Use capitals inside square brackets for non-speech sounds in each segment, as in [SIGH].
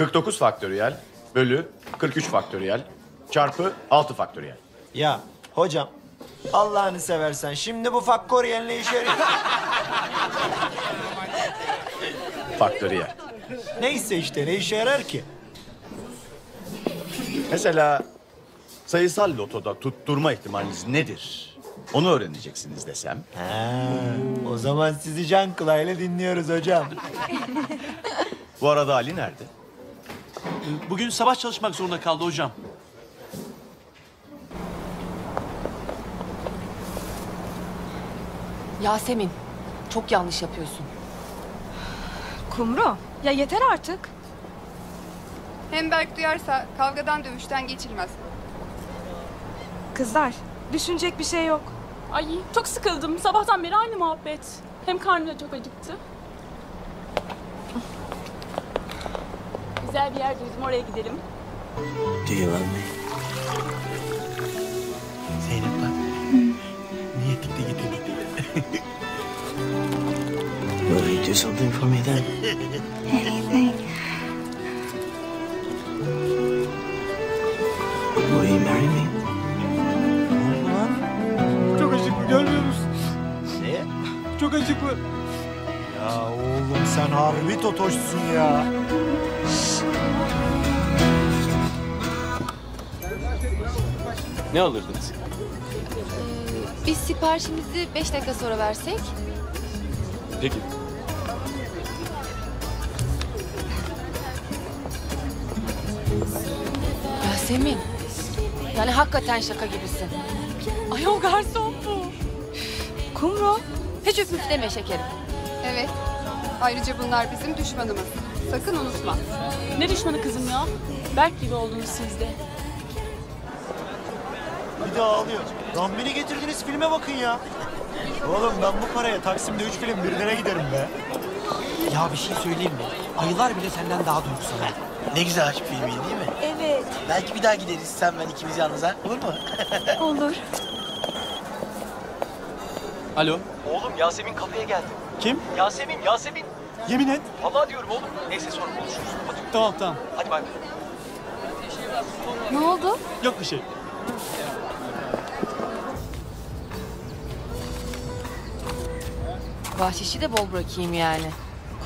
49 faktöriyel bölü 43 faktöriyel çarpı 6 faktöriyel. Ya hocam Allah'ını seversen şimdi bu faktöriyel ne işe yarıyor? Faktöriyel. Neyse işte ne işe yarar ki? Mesela sayısal lotoda tutturma ihtimaliniz nedir? Onu öğreneceksiniz desem. Ha, o zaman sizi can kulağıyla dinliyoruz hocam. Bu arada Ali nerede? Bugün sabah çalışmak zorunda kaldı hocam. Yasemin, çok yanlış yapıyorsun. Kumru, ya yeter artık. Hem Berk duyarsa kavgadan dövüşten geçilmez. Kızlar, düşünecek bir şey yok. Ay çok sıkıldım. Sabahtan beri aynı muhabbet. Hem karnım da çok acıktı. Güzel bir yer duydum. Oraya gidelim. Do you love me? Zeynep bak. Niye gitti gitti gitti. Will you do something for me then? Will you marry me? Çok acıklı görmüyor musun? Ne? Çok acıklı. Ya oğlum sen harbi totoşsun ya. Ne alırdınız? Biz siparişimizi beş dakika sonra versek. Peki. Yasemin, yani hakikaten şaka gibisin. Ay o garson bu. Kumru, Hiç üf üf deme şekerim. Evet. Ayrıca bunlar bizim düşmanımız. Sakın unutma. Ne düşmanı kızım ya? Berk gibi oldunuz siz de. Bir de ağlıyor. Lan beni getirdiniz filme bakın ya. Oğlum ben bu paraya Taksim'de üç film birine giderim be. Ya bir şey söyleyeyim mi? Ayılar bile senden daha duygusal. Ne güzel aşk filmi değil mi? evet. Belki bir daha gideriz sen ben ikimiz yalnız ha. Olur mu? [LAUGHS] Olur. Alo. Oğlum Yasemin kafeye geldi. Kim? Yasemin, Yasemin. Yemin et. Vallahi diyorum oğlum. Neyse sonra konuşuruz. Hadi, Tamam tamam. hadi bay bay. Ne oldu? Yok bir şey. Bahşişi de bol bırakayım yani.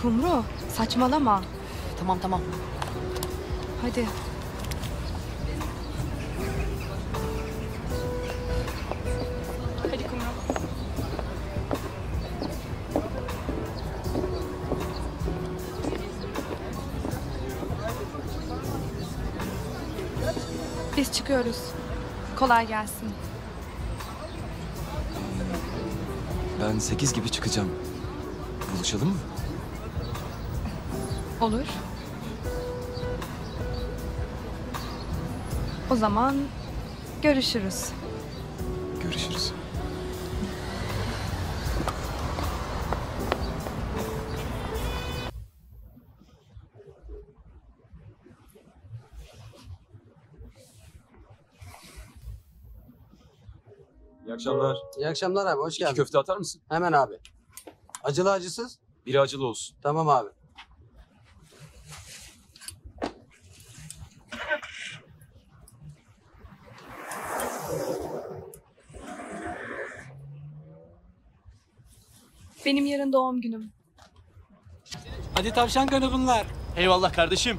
Kumru, saçmalama. Tamam tamam. Hadi. Hadi Biz çıkıyoruz. Kolay gelsin. Ben 8 gibi çıkacağım. Buluşalım mı? Olur. O zaman görüşürüz. Görüşürüz. İyi akşamlar. İyi akşamlar abi, hoş İki geldin. köfte atar mısın? Hemen abi. Acılı acısız? Biri acılı olsun. Tamam abi. Benim yarın doğum günüm. Hadi tavşan kanı bunlar. Eyvallah kardeşim.